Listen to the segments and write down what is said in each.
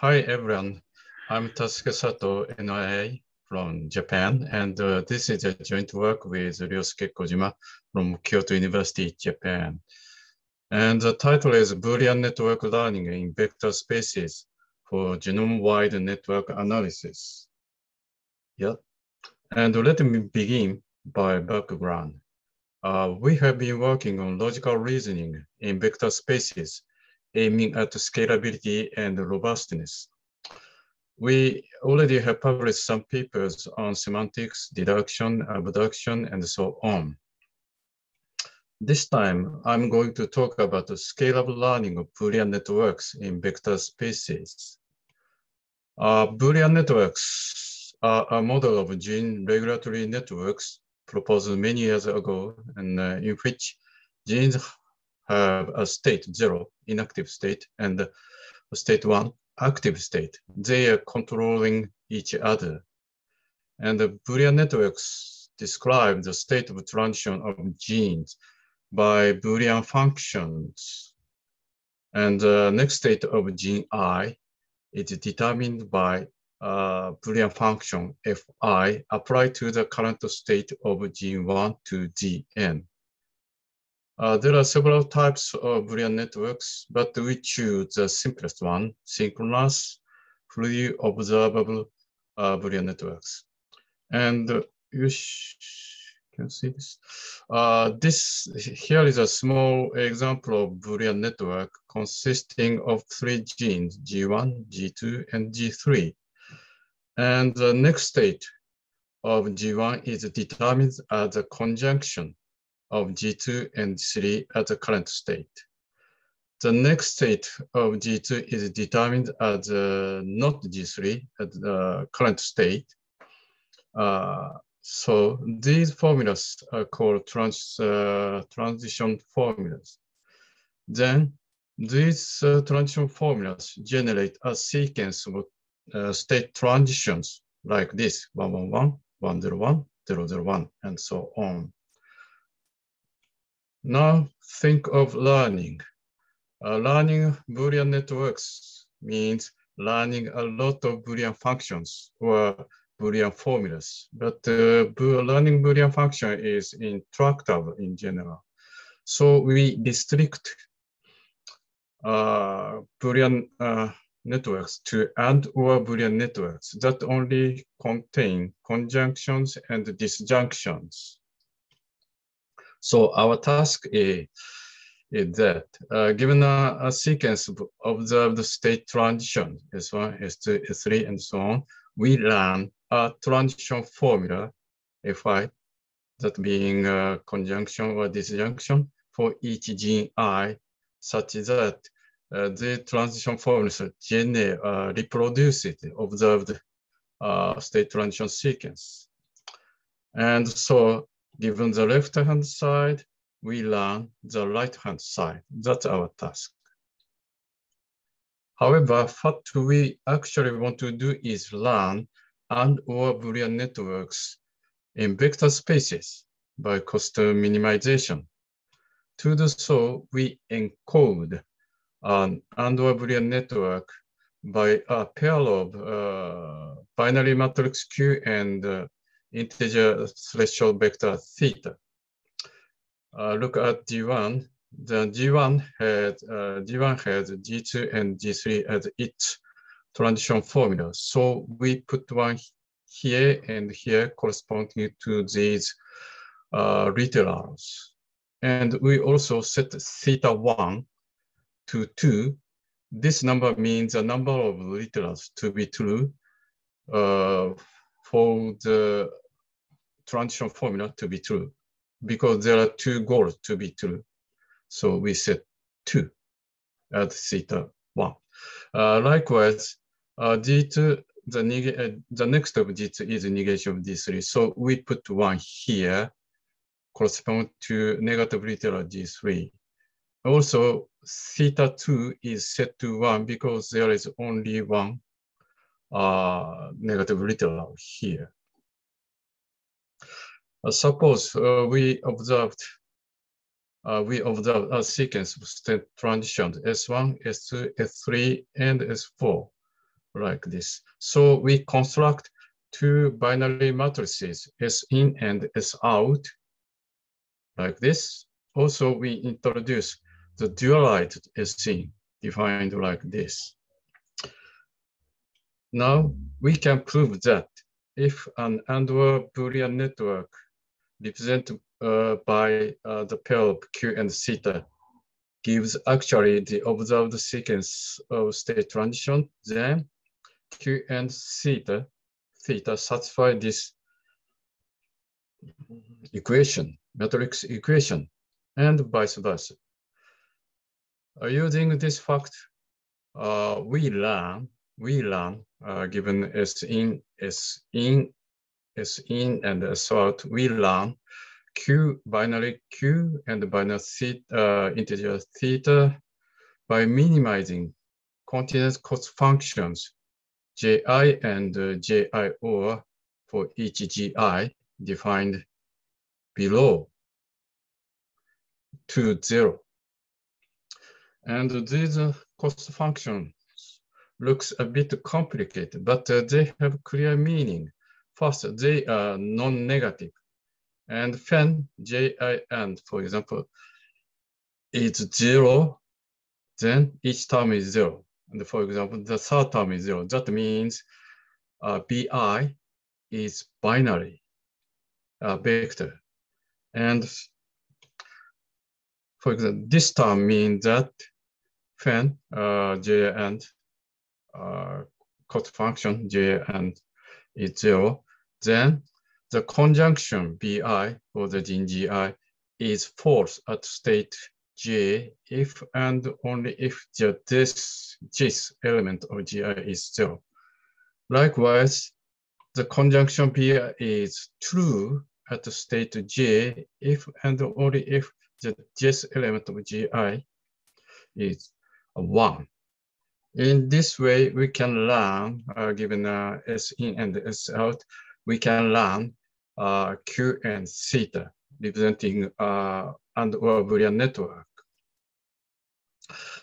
Hi, everyone. I'm Taisuke Sato, NIA from Japan, and uh, this is a joint work with Ryosuke Kojima from Kyoto University, Japan. And the title is Boolean Network Learning in Vector Spaces for Genome-Wide Network Analysis. Yeah. And let me begin by background. Uh, we have been working on logical reasoning in vector spaces aiming at scalability and robustness. We already have published some papers on semantics, deduction, abduction, and so on. This time, I'm going to talk about the scalable learning of Boolean networks in vector spaces. Uh, Boolean networks are a model of gene regulatory networks proposed many years ago and uh, in which genes have a state zero, inactive state, and state one, active state. They are controlling each other. And the Boolean networks describe the state of transition of genes by Boolean functions. And the next state of gene I is determined by a Boolean function fi applied to the current state of gene 1 to gn. Uh, there are several types of Boolean networks, but we choose the simplest one, synchronous, fully observable uh, Boolean networks. And uh, you can see this. Uh, this here is a small example of Boolean network consisting of three genes, G1, G2, and G3. And the next state of G1 is determined as a conjunction of G2 and G3 at the current state. The next state of G2 is determined as uh, not G3 at the current state. Uh, so these formulas are called trans, uh, transition formulas. Then these uh, transition formulas generate a sequence of uh, state transitions like this, 111, 101, 001, and so on. Now think of learning. Uh, learning Boolean networks means learning a lot of Boolean functions or Boolean formulas, but uh, learning Boolean function is intractable in general. So we restrict uh, Boolean uh, networks to AND or Boolean networks that only contain conjunctions and disjunctions. So our task is, is that uh, given a, a, sequence of observed state transition, S1, S2, S3, and so on, we learn a transition formula, Fi, that being a conjunction or disjunction for each gene I, such that uh, the transition formulas generate, uh, reproduce it, observed uh, state transition sequence. And so Given the left-hand side, we learn the right-hand side. That's our task. However, what we actually want to do is learn and or Boolean networks in vector spaces by cost minimization. To do so, we encode an and or Boolean network by a pair of uh, binary matrix Q and uh, integer threshold vector theta. Uh, look at G1. The G1 had uh, G1 has G2 and G3 as its transition formula. So we put one here and here corresponding to these uh, literals. And we also set theta 1 to 2. This number means a number of literals to be true uh, for the transition formula to be true because there are two goals to be true. So we set two at theta one. Uh, likewise, uh, G2, the, uh, the next of G2 is negation of G3. So we put one here correspond to negative literal G3. Also, theta 2 is set to 1 because there is only one uh, negative literal here. Uh, suppose uh, we observed uh, we observed a sequence of state transitions S1, S2, S3, and S4. like this. So we construct two binary matrices, S in and S out, like this. Also, we introduce the dualized S in, defined like this. Now, we can prove that if an AND/OR Boolean network represented uh, by uh, the pair of Q and theta gives actually the observed sequence of state transition, then Q and theta, theta satisfy this equation, matrix equation, and vice versa. Uh, using this fact, uh, we learn, we learn, uh, given S in, S in, S in, and S out, we learn q binary q and binary theta, uh, integer theta by minimizing continuous cost functions ji and uh, jio for each gi defined below to zero. And these uh, cost functions looks a bit complicated, but uh, they have clear meaning. First, they are non-negative and fan JIN, for example, is zero, then each term is zero. And for example, the third term is zero. That means uh, BI is binary uh, vector. And for example, this term means that fan uh, JN uh, Uh, cost function J and is zero, then the conjunction bi for the gene gi is false at state j if and only if the, this this element of gi is zero. Likewise, the conjunction bi is true at the state j if and only if the this element of gi is one. In this way, we can learn, uh, given uh, S in and S out, we can learn uh, Q and theta representing uh, AND/OR Boolean network.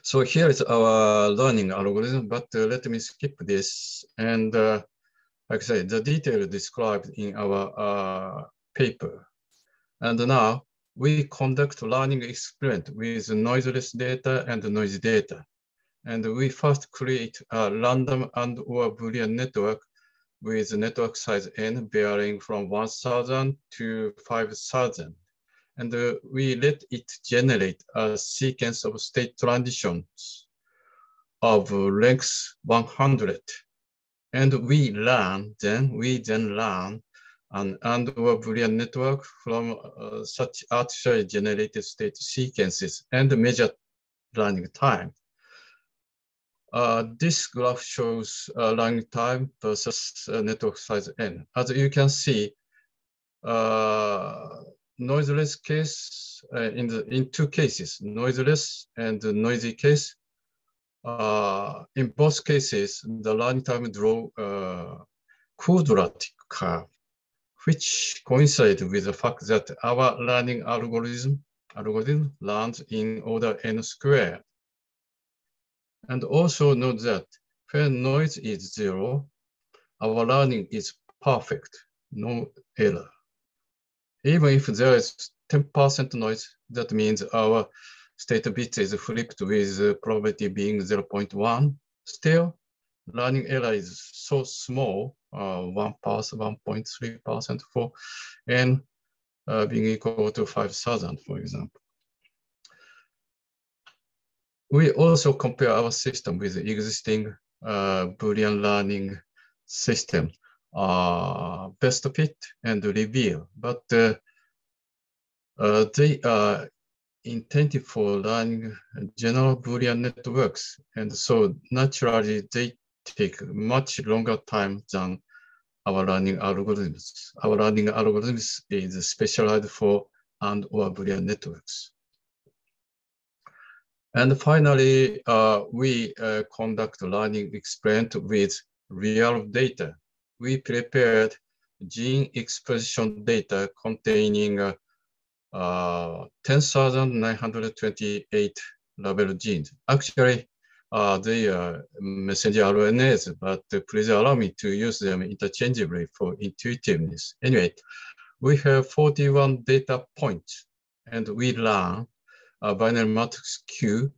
So here is our learning algorithm, but uh, let me skip this. And uh, like I said, the detail described in our uh, paper. And now we conduct learning experiment with noiseless data and noisy data. And we first create a random AND/OR Boolean network with network size n varying from 1000 to 5000. And uh, we let it generate a sequence of state transitions of length 100. And we learn, then we then learn an AND/OR Boolean network from uh, such artificially generated state sequences and measure learning time. Uh, this graph shows uh, learning time versus uh, network size n. As you can see, uh, noiseless case uh, in the in two cases, noiseless and noisy case. Uh, in both cases, the learning time draw quadratic curve, which coincide with the fact that our learning algorithm algorithm learns in order n squared. And also note that when noise is zero, our learning is perfect, no error. Even if there is 10% noise, that means our state bit is flipped with probability being 0.1. Still, learning error is so small, uh, 1%, 1.3% for n uh, being equal to 5,000, for example. We also compare our system with the existing uh, Boolean learning system, uh, best fit and reveal, but uh, uh, they are intended for learning general Boolean networks. And so naturally they take much longer time than our learning algorithms. Our learning algorithms is specialized for AND/OR Boolean networks. And finally, uh, we uh, conduct learning experiment with real data. We prepared gene expression data containing uh, uh 10,928 labeled genes. Actually, uh, they are messenger RNAs, but please allow me to use them interchangeably for intuitiveness. Anyway, we have 41 data points and we learn a binary matrix Q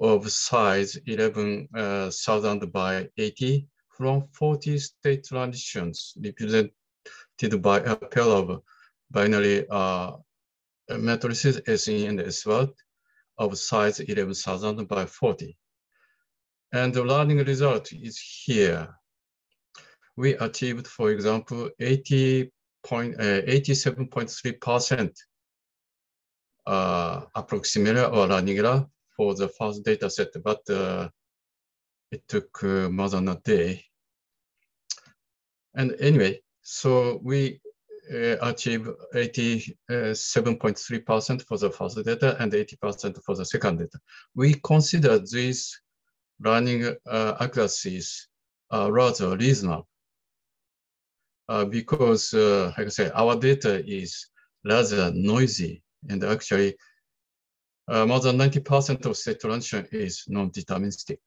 of size 11,000 uh, by 80 from 40 state transitions represented by a pair of binary uh, matrices S in and S out of size 11,000 by 40. And the learning result is here. We achieved, for example, 80 point, uh, 87.3% uh, approximately or learning for the first data set, but uh, it took uh, more than a day. And anyway, so we uh, achieve 87.3% for the first data and 80% for the second data. We consider these learning uh, accuracies are rather reasonable uh, because, uh, like I say, our data is rather noisy and actually uh, more than 90% of state transition is non-deterministic.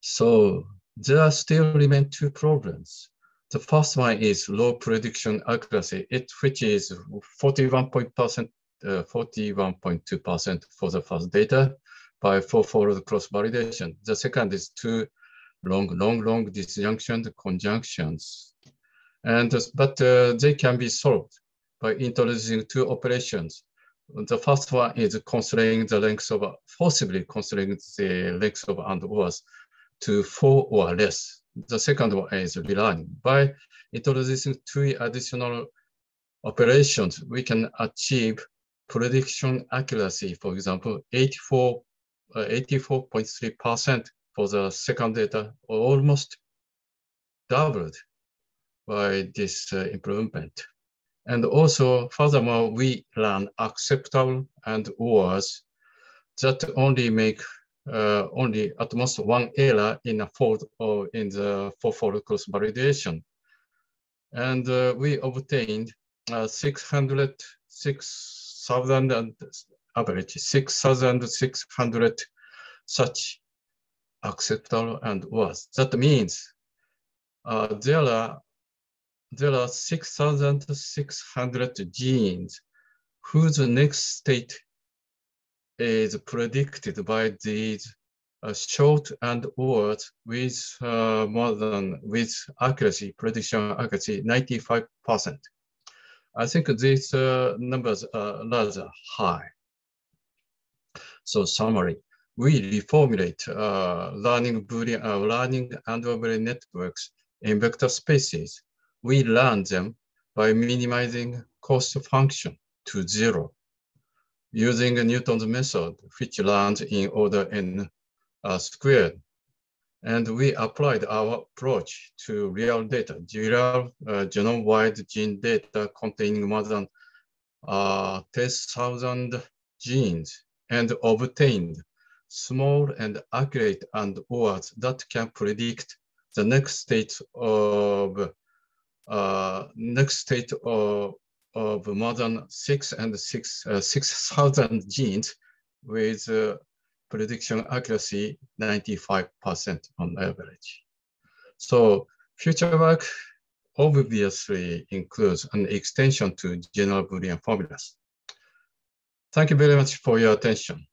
So there still remain two problems. The first one is low prediction accuracy, it, which is 41.2% uh, 41.2% for the first data by four-fold cross-validation. The second is two long, long, long disjunction conjunctions. And, but uh, they can be solved by introducing two operations. The first one is constraining the length of, forcibly constraining the length of and ors to four or less. The second one is relying. By introducing two additional operations, we can achieve prediction accuracy, for example, 84, 84.3% uh, for the second data, almost doubled by this uh, improvement. And also, furthermore, we learn acceptable and ors that only make uh, only at most one error in a fold or in the four-fold cross validation. And uh, we obtained uh, 600, 6,000 and average 6,600 such acceptable and ors. That means uh, there are there are 6,600 genes whose next state is predicted by these uh, short and ors with uh, more than with accuracy, prediction accuracy 95%. I think these uh, numbers are rather high. So summary, we reformulate uh, learning uh, learning and Boolean networks in vector spaces we learn them by minimizing cost function to zero using Newton's method, which learns in order n uh, squared. And we applied our approach to real data, real uh, genome-wide gene data containing more than uh, 10,000 genes and obtained small and accurate and ors that can predict the next state of uh, next state of, of more than six and six, uh, 6,000 genes with uh, prediction accuracy 95% on average. So future work obviously includes an extension to general Boolean formulas. Thank you very much for your attention.